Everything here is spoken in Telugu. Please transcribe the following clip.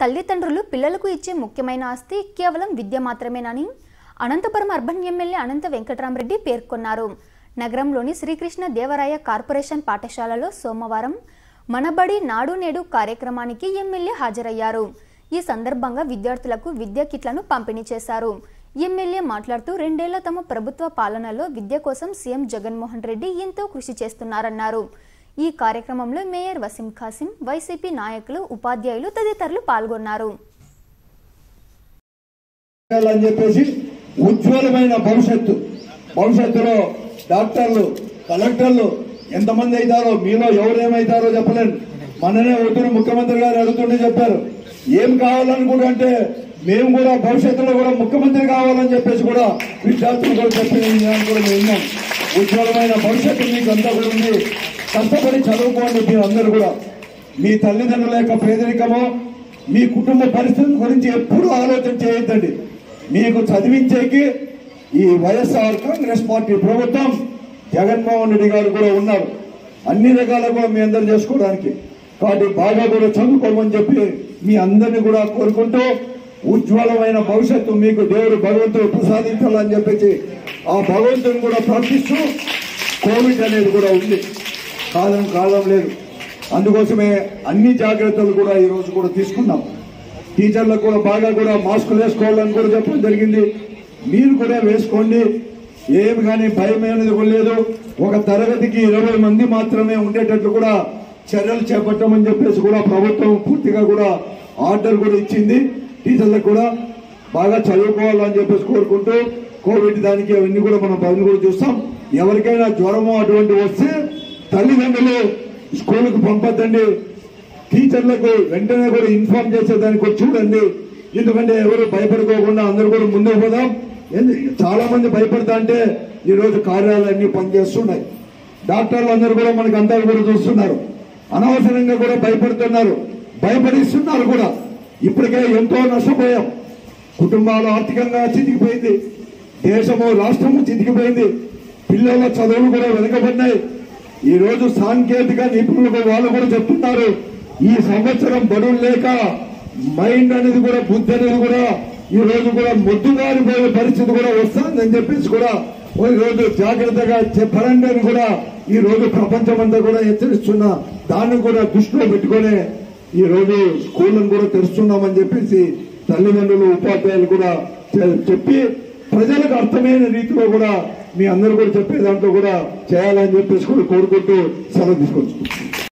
తల్లిదండ్రులు పిల్లలకు ఇచ్చే ముఖ్యమైన ఆస్తి కేవలం విద్య మాత్రమేనని అనంతపురం అర్బన్ ఎమ్మెల్యే అనంత వెంకటరామరెడ్డి పేర్కొన్నారు. నగరంలోని శ్రీకృష్ణ దేవరాయ కార్పొరేషన్ పాఠశాలలో సోమవారం మనబడి నాడు నేడు కార్యక్రమానికి ఎమ్మెల్యే హాజరయ్యారు. ఈ సందర్భంగా విద్యార్థులకు విద్యా కిట్లను పంపిణీ చేశారు. ఎమ్మెల్యే మాట్లాడుతూ రెండేళ్ళ తమ ప్రభుత్వ పాలనలో విద్య కోసం సీఎం జగన్మోహన్ రెడ్డి ఎంతో కృషి చేస్తున్నారన్నారు. ఈ కార్యక్రమంలో మేయర్ వసీం ఖాసిం వైసీపీ నాయకులు ఉపాధ్యాయులు తదితరులు పాల్గొన్నారు. అని చెప్పేసి ఉజ్వలమైన భవిష్యత్తు. భవిష్యత్తులో డాక్టర్లు కలెక్టర్లు ఎంతమంది అవుతారో మీలో ఎవరేమైతారో చెప్పలేను. మననే ఒత్తుడు ముఖ్యమంత్రి గారు అడుగుతుంటే చెప్పారు. ఏం కావాలనుకుంటే మేము కూడా భవిష్యత్తులో కూడా ముఖ్యమంత్రి కావాలని చెప్పేసి కూడా విద్యార్థులు కూడా చెప్పిన కూడా మేము విన్నాం. ఉజ్వలమైన భవిష్యత్తు మీకు అంతా కూడా ఉంది. కష్టపడి చదువుకోండి మీరు అందరూ కూడా మీ తల్లిదండ్రుల యొక్క పేదరికమో మీ కుటుంబ పరిస్థితి గురించి ఎప్పుడూ ఆలోచన చేయొద్దండి. మీకు చదివించేకి ఈ వైఎస్ఆర్ కాంగ్రెస్ పార్టీ ప్రభుత్వం జగన్మోహన్ రెడ్డి గారు కూడా ఉన్నారు. అన్ని రకాల కూడా మీ అందరు చేసుకోవడానికి. కాబట్టి బాగా కూడా చదువుకోమని చెప్పి మీ అందరిని కూడా కోరుకుంటూ ఉజ్వలమైన భవిష్యత్తు మీకు దేవుడు భగవంతుడు ప్రసాదించాలని చెప్పేసి ఆ భగవంతుని కూడా ప్రార్థిస్తూ కోవిడ్ అనేది కూడా ఉంది. కాలం కాలం లేదు. అందుకోసమే అన్ని జాగ్రత్తలు కూడా ఈ రోజు కూడా తీసుకున్నాం. టీచర్లకు కూడా బాగా కూడా మాస్కులు వేసుకోవాలని కూడా చెప్పడం జరిగింది. మీరు కూడా వేసుకోండి. ఏమి కానీ భయం అనేది కూడా లేదు. ఒక తరగతికి ఇరవై మంది మాత్రమే ఉండేటట్లు కూడా చర్యలు చేపట్టమని చెప్పేసి కూడా ప్రభుత్వం పూర్తిగా కూడా ఆర్డర్ కూడా ఇచ్చింది. టీచర్లకు కూడా బాగా చదువుకోవాలని చెప్పేసి కోరుకుంటూ కోవిడ్ దానికి అవన్నీ కూడా మనం పని కూడా చూస్తాం. ఎవరికైనా జ్వరము అటువంటి వస్తే తల్లిదండ్రులు స్కూల్కి పంపద్దండి. టీచర్లకు వెంటనే కూడా ఇన్ఫార్మ్ చేసేదానికి కూడా చూడండి. ఎందుకంటే ఎవరు భయపడుకోకుండా అందరూ కూడా ముందుకు పోదాం. చాలా మంది భయపడతా అంటే ఈరోజు కార్యాలన్నీ పనిచేస్తున్నాయి డాక్టర్లు అందరూ కూడా మనకు అందరూ కూడా చూస్తున్నారు. అనవసరంగా కూడా భయపడుతున్నారు. భయపడిస్తున్నారు కూడా. ఇప్పటికే ఎంతో నష్టపోయాం. కుటుంబాలు ఆర్థికంగా చితికిపోయింది. దేశము రాష్ట్రము చితికిపోయింది. పిల్లల చదువులు కూడా వెనకబడినాయి. ఈ రోజు సాంకేతిక నిపుణులు వాళ్ళు కూడా చెప్తున్నారు ఈ సంవత్సరం బడులు లేక మైండ్ అనేది కూడా బుద్ధి అనేది కూడా ఈ రోజు కూడా మొద్దుగారిపోయే పరిస్థితి కూడా వస్తుందని చెప్పేసి కూడా ఈ రోజు జాగ్రత్తగా చెప్పరండి అని కూడా ఈ రోజు ప్రపంచం అంతా కూడా హెచ్చరిస్తున్న దాన్ని కూడా దృష్టిలో పెట్టుకునే ఈ రోజు స్కూళ్ళను కూడా తెరుస్తున్నామని చెప్పేసి తల్లిదండ్రులు ఉపాధ్యాయులు కూడా చెప్పి ప్రజలకు అర్థమైన రీతిలో కూడా మీ అందరూ కూడా చెప్పే దాంట్లో కూడా చేయాలని చెప్పేసి కూడా కోరుకుంటూ సెలవు తీసుకొచ్చు